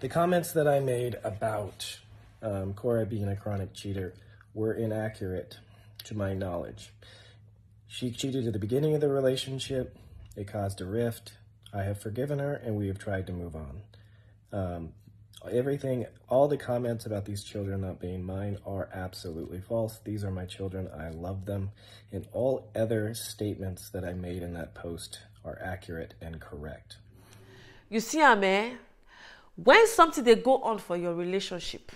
The comments that I made about um, Korra being a chronic cheater were inaccurate to my knowledge. She cheated at the beginning of the relationship. It caused a rift. I have forgiven her and we have tried to move on. Um, everything, all the comments about these children not being mine are absolutely false. These are my children. I love them. And all other statements that I made in that post are accurate and correct. You see, Ame, when something they go on for your relationship,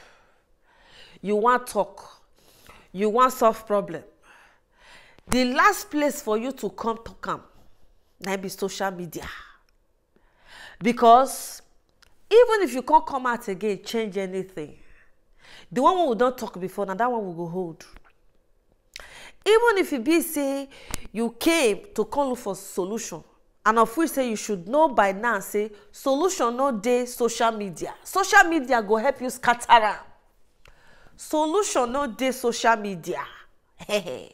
you want talk, you want solve problem. The last place for you to come to come, na be social media. Because even if you can't come out again change anything the one we don talk before na that one we go hold even if e be say you came to come look for solution and of which say you should know by now say solution no dey social media social media go help you scatter am solution no dey social media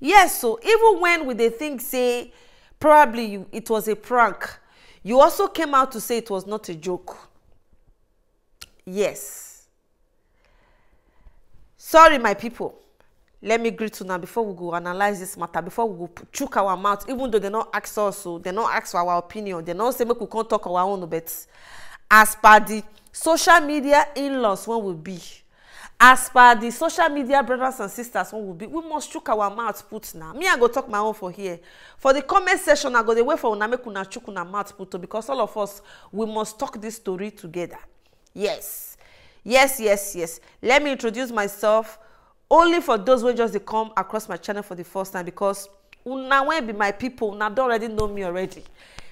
yes so even when we dey think say probably you, it was a prank You also came out to say it was not a joke. Yes. Sorry, my people. Let me greet now before we go analyze this matter, before we go chook our mouth, even though they not ask us, so they not ask for our opinion. They not say make we can't talk our own, but as per the social media in-laws when we be, as per the social media brothers and sisters when we be we must chook our mouth put now me i go talk my own for here. For the comment section i go dey wait for una make una chook una mouth put o because all of us we must talk this story together. Yes. Yes yes yes. Let me introduce myself only for those wey just come across my channel for the first time because una wey be my people una don already know me already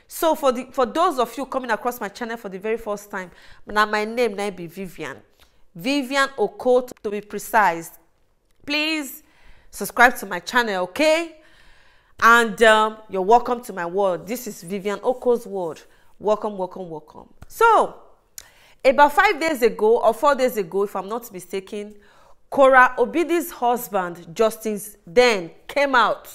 so for the for those of you coming across my channel for the very first time na my name na be vivian Vivian Okoh to be precise. Please subscribe to my channel, okay? And um, you're welcome to my world. This is Vivian Okoh's world. Welcome, welcome, welcome. So, about five days ago or four days ago, if I'm not mistaken, Cora Obidi's husband, Justice, then came out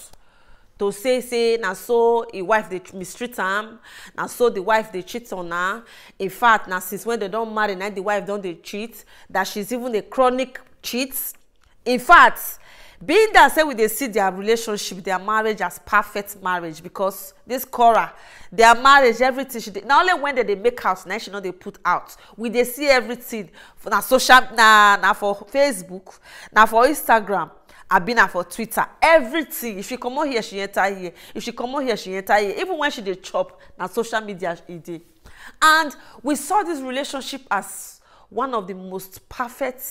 to say say na so a wife dey mistreat am na so the wife dey cheat on her. In fact na since when dem don marry na the wife don dey cheat that she's even a chronic cheat. In fact being that say we dey see their relationship their marriage as perfect marriage because this cora their marriage everything she dey na only when dem dey make house na she no dey put out. We dey see everything. Na social na na for facebook na for instagram. Abi na for twitter. Everything. If she comot here she enter here. If she comot here she enter here. Even when she dey chop na social media e dey. And we saw this relationship as one of the most perfect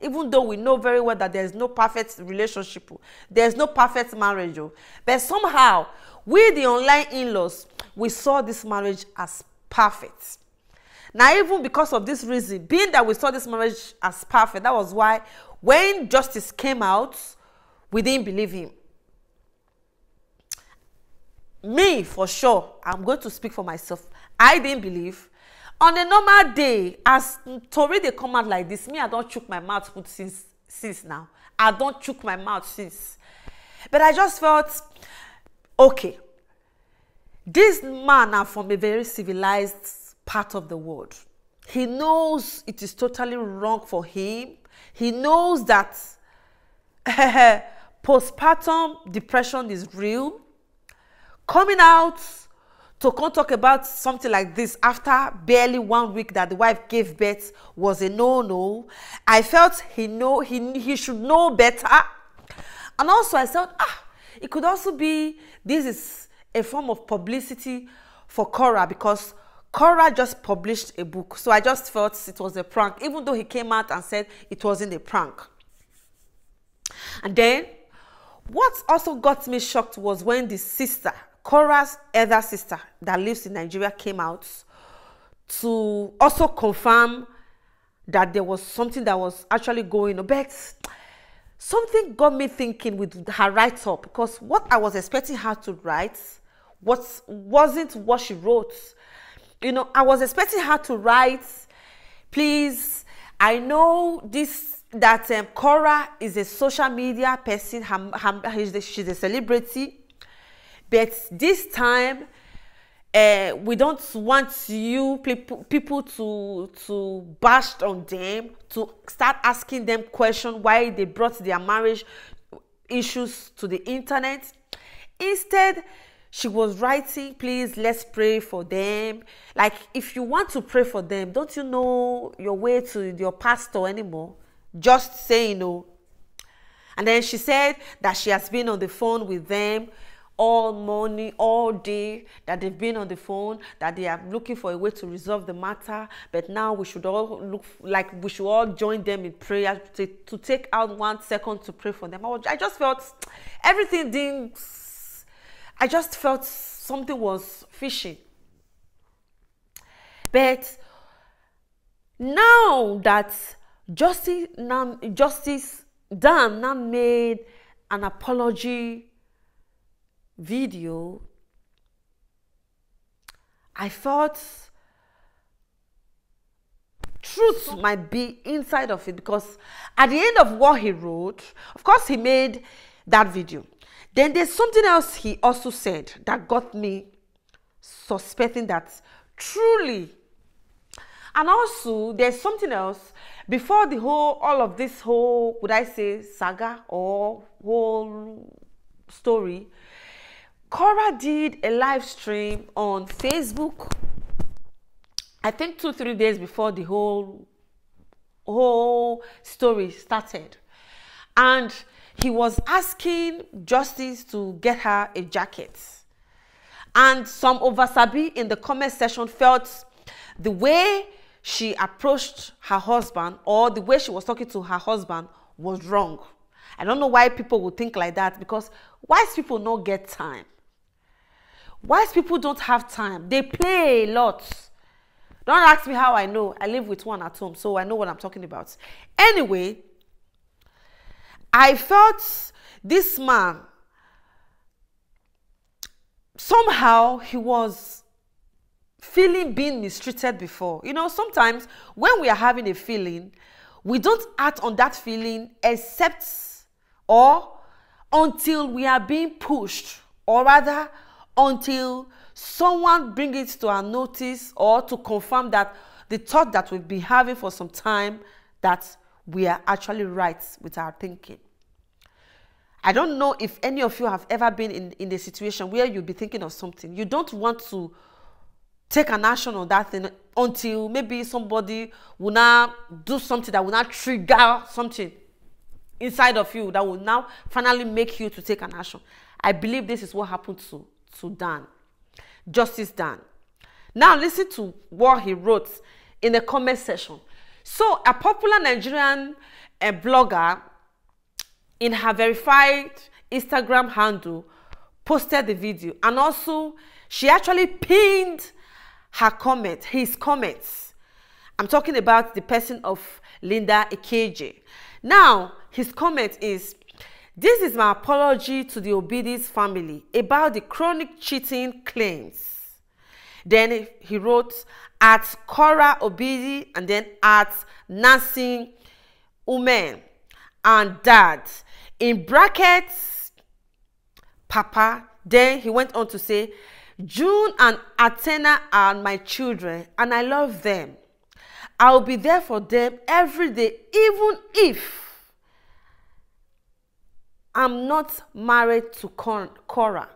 even though we know very well that there is no perfect relationship there is no perfect marriage but somehow we the online in-laws we saw this marriage as perfect. Now even because of this reason being that we saw this marriage as perfect that was why when justice came out we didn't believe him. Me for sure i'm going to speak for myself. I didn't believe on a normal day as tori dey come out like this me i don chook my mouth put since since now. I don chook my mouth since. But i just felt okay this man na from a very civilized part of the world. He knows it is totally wrong for him. He knows that postpartum depression is real. Coming out to come talk about something like this after barely one week that the wife gave birth was a no-no. I felt he know he, he should know better. And also i felt ah it could also be this is a form of publicity for korra because korra just published a book. So i just felt it was a prank even though he came out and said it wasn't a prank. And then what also got me shocked was when the sister Korra's elder sister that lives in Nigeria came out to also confirm that there was something that was actually going on. But something got me thinking with her write up because what I was expecting her to write was, wasn't what she wrote. You know, I was expecting her to write, please, I know this that um, Korra is a social media person, her, her, she's a celebrity But this time, uh, we don't want you people people to to bash on them to start asking them questions why they brought their marriage issues to the internet. Instead she was writing please let's pray for them. Like if you want to pray for them don't you know your way to your pastor anymore? Just say no and then she said that she has been on the phone with them all morning, all day, that they've been on the phone, that they are looking for a way to resolve the matter. But now we should all look like we should all join them in prayer to, to take out one second to pray for them. I just felt everything didn't, I just felt something was fishy. But now that Justice, now, Justice now made an apology video, I thought truth might be inside of it because at the end of what he wrote, of course, he made that video. Then there's something else he also said that got me suspecting that truly. And also, there's something else before the whole, all of this whole, would I say, saga or whole story, Korra did a live stream on Facebook. I think two, three days before the whole whole story started. And he was asking Justice to get her a jacket. And some oversabi in the comment section felt the way she approached her husband or the way she was talking to her husband was wrong. I don't know why people would think like that because wise people don't get time. Wise people don't have time. They play a lot. Don't ask me how I know. I live with one at home, so I know what I'm talking about. Anyway, I felt this man, somehow he was feeling being mistreated before. You know, sometimes when we are having a feeling, we don't act on that feeling except or until we are being pushed, or rather, until someone bring it to our notice or to confirm that the thought that we've been having for some time that we are actually right with our thinking. I don't know if any of you have ever been in, in a situation where you'll be thinking of something. You don't want to take an action on that thing until maybe somebody will now do something that will now trigger something inside of you that will now finally make you to take an action. I believe this is what happened to to Dan, Justin Dean. Now listen to what he wrote in the comment section. So a popular Nigerian uh, blogger in her verified Instagram handle posted the video and also she actually pinned her comment, his comments. I'm talking about the person of Linda Ikeje. Now, his comment is, this is my apology to the Obidis family about the chronic cheating claims. Then he wrote at Korra Obidi and then at Nancy Umen and Dad. In brackets, Papa. Then he went on to say, June and Athena are my children and I love them. I'll be there for them every day, even if I'm not married to Korra.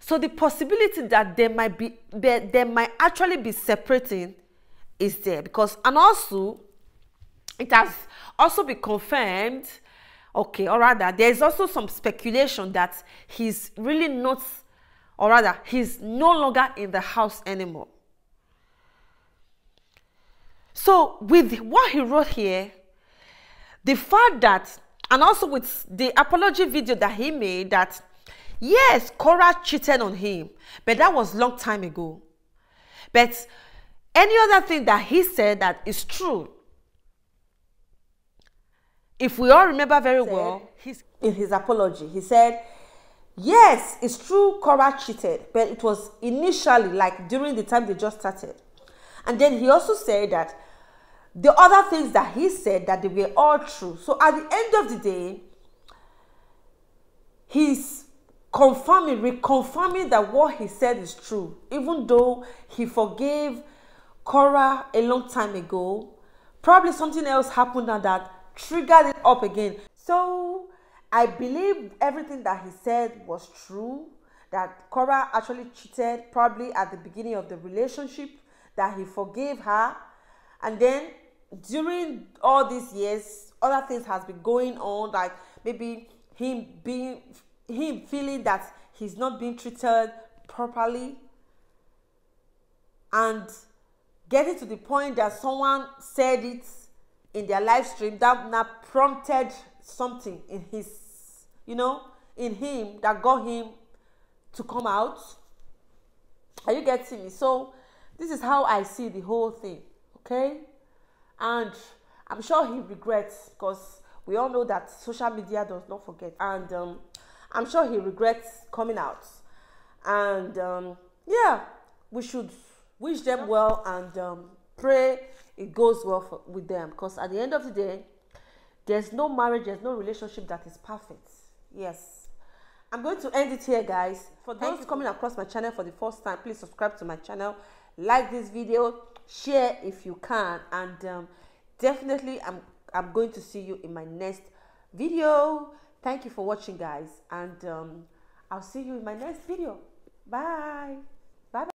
So the possibility that they might be they, they might actually be separating is there because and also it has also been confirmed okay or rather there's also some speculation that he's really not or rather he's no longer in the house anymore so with what he wrote here the fact that and also with the apology video that he made that yes Korra cheated on him but that was long time ago. But any other thing that he said that is true if we all remember very said, well his, in his apology he said yes it's true Korra cheated but it was initially like during the time they just started. And then he also said that the other things that he said that they were all true. So at the end of the day, he's confirming reconfirming that what he said is true even though he forgave Korra a long time ago probably something else happened and that triggered it up again so I believe everything that he said was true that Korra actually cheated probably at the beginning of the relationship that he forgave her and then during all these years other things has been going on like maybe him being him feeling that he's not being treated properly. And getting to the point that someone said it in their live stream that now prompted something in his you know in him that got him to come out. Are you getting me? So this is how i see the whole thing okay and i'm sure he regrets because we all know that social media does not forget. And um, i'm sure he regrets coming out. And um, yeah we should wish them well and um, pray it goes well for, with them. Because at the end of the day there's no marriage there's no relationship that is perfect. Yes. I'm going to end it here guys. For those coming across my channel for the first time please subscribe to my channel like this video share if you can and um, definitely i'm i'm going to see you in my next video. Thank you for watching guys and um, i'll see you in my next video. Bye